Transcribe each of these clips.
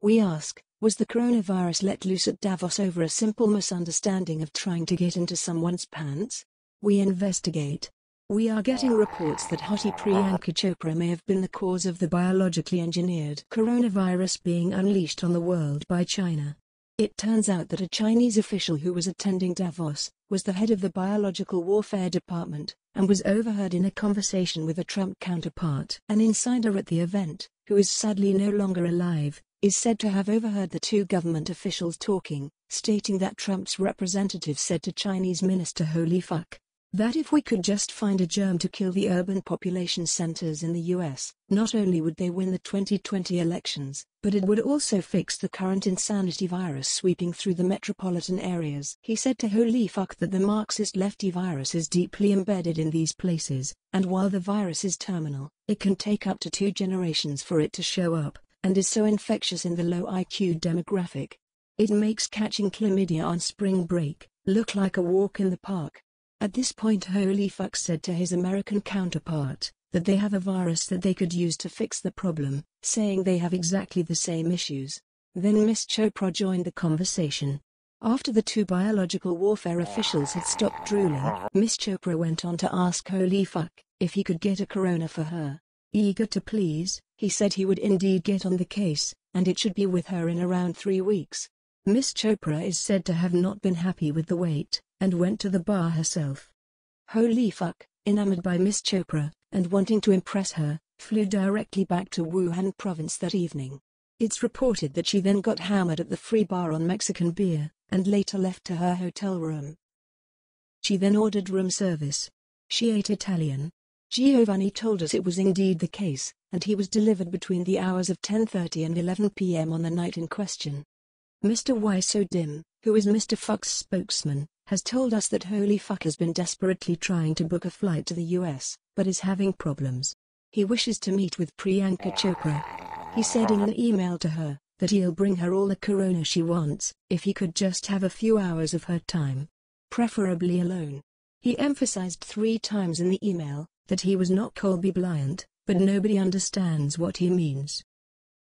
We ask, was the coronavirus let loose at Davos over a simple misunderstanding of trying to get into someone's pants? We investigate. We are getting reports that hottie Priyanka Chopra may have been the cause of the biologically engineered coronavirus being unleashed on the world by China. It turns out that a Chinese official who was attending Davos was the head of the Biological Warfare Department and was overheard in a conversation with a Trump counterpart. An insider at the event, who is sadly no longer alive, is said to have overheard the two government officials talking, stating that Trump's representative said to Chinese minister holy fuck, that if we could just find a germ to kill the urban population centers in the US, not only would they win the 2020 elections, but it would also fix the current insanity virus sweeping through the metropolitan areas. He said to Holy Fuck that the Marxist lefty virus is deeply embedded in these places, and while the virus is terminal, it can take up to two generations for it to show up and is so infectious in the low IQ demographic. It makes catching chlamydia on spring break look like a walk in the park. At this point Holy Fuck said to his American counterpart that they have a virus that they could use to fix the problem, saying they have exactly the same issues. Then Miss Chopra joined the conversation. After the two biological warfare officials had stopped drooling, Miss Chopra went on to ask Holy Fuck if he could get a corona for her. Eager to please, he said he would indeed get on the case, and it should be with her in around three weeks. Miss Chopra is said to have not been happy with the wait, and went to the bar herself. Holy fuck, enamored by Miss Chopra, and wanting to impress her, flew directly back to Wuhan province that evening. It's reported that she then got hammered at the free bar on Mexican beer, and later left to her hotel room. She then ordered room service. She ate Italian, Giovanni told us it was indeed the case, and he was delivered between the hours of 10.30 and 11 p.m. on the night in question. Mr. Dim, who is Mr. Fuck's spokesman, has told us that Holy Fuck has been desperately trying to book a flight to the US, but is having problems. He wishes to meet with Priyanka Chopra. He said in an email to her, that he'll bring her all the corona she wants, if he could just have a few hours of her time. Preferably alone. He emphasized three times in the email, that he was not Colby Bryant, but nobody understands what he means.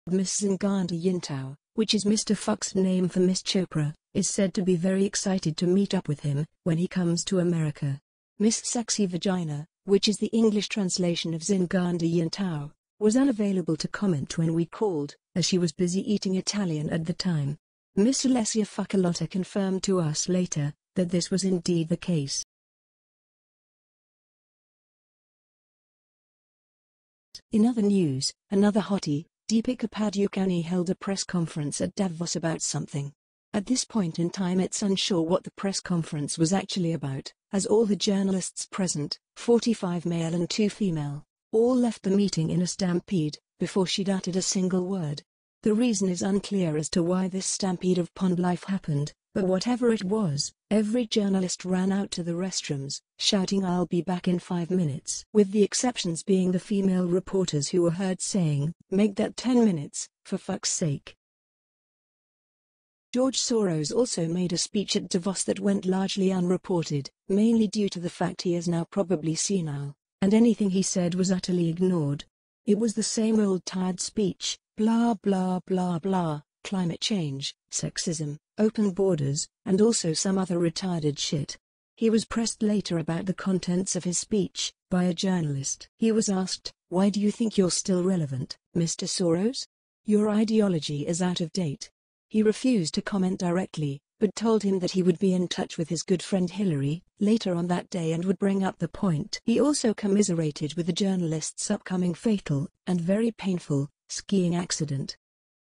Miss Zinganda Yintao, which is Mr. Fuck's name for Miss Chopra, is said to be very excited to meet up with him when he comes to America. Miss Sexy Vagina, which is the English translation of Zinganda Yintao, was unavailable to comment when we called, as she was busy eating Italian at the time. Miss Alessia Fuckalotta confirmed to us later that this was indeed the case. In other news, another hottie, Deepika Padukone held a press conference at Davos about something. At this point in time it's unsure what the press conference was actually about, as all the journalists present, 45 male and 2 female, all left the meeting in a stampede, before she'd uttered a single word. The reason is unclear as to why this stampede of pond life happened, but whatever it was, every journalist ran out to the restrooms, shouting I'll be back in five minutes. With the exceptions being the female reporters who were heard saying, make that 10 minutes, for fuck's sake. George Soros also made a speech at Davos that went largely unreported, mainly due to the fact he is now probably senile, and anything he said was utterly ignored. It was the same old tired speech, blah blah blah blah, climate change, sexism, open borders, and also some other retarded shit. He was pressed later about the contents of his speech by a journalist. He was asked, Why do you think you're still relevant, Mr. Soros? Your ideology is out of date. He refused to comment directly, but told him that he would be in touch with his good friend Hillary later on that day and would bring up the point. He also commiserated with the journalist's upcoming fatal and very painful skiing accident.